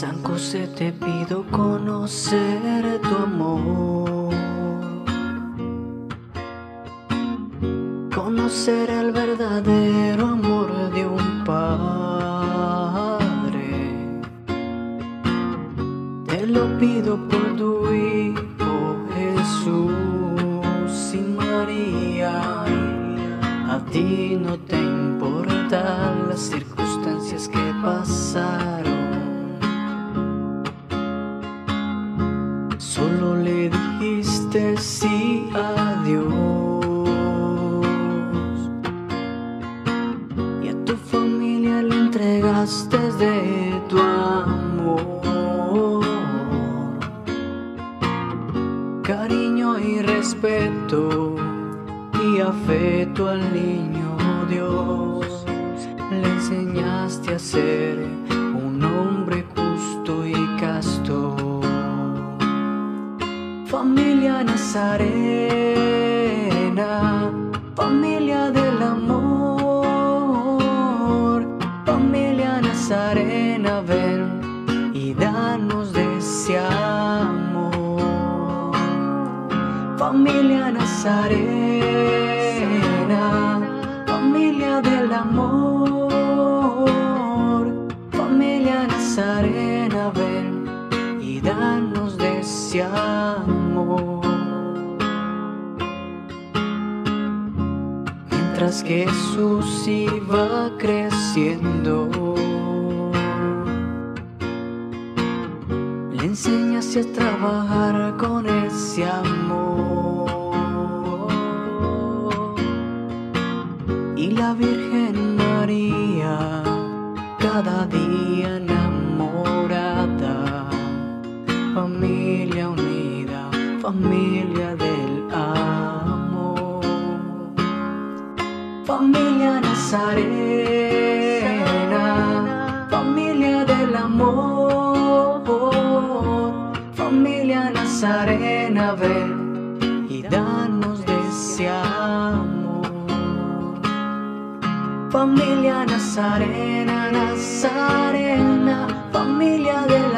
San José te pido conocer tu amor, conocer el verdadero amor de un padre. Te lo pido por tu Hijo Jesús y María. A ti no te importan las circunstancias que pasaron. Dijiste sí a Dios y a tu familia le entregaste de tu amor, cariño y respeto y afecto al niño Dios. Le enseñaste a ser Familia Nazarena, familia del amor, familia Nazarena, ven y danos de ese amor. Familia Nazarena, familia del amor, familia Nazarena, ven y danos de ese amor. Mientras Jesús iba creciendo, le enseñaste a trabajar con ese amor. Y la Virgen María, cada día enamorada, familia unida, familia del amor, familia nazarena, familia del amor, familia nazarena, ven y danos de ese amor. Familia Nazarena, Nazarena, familia del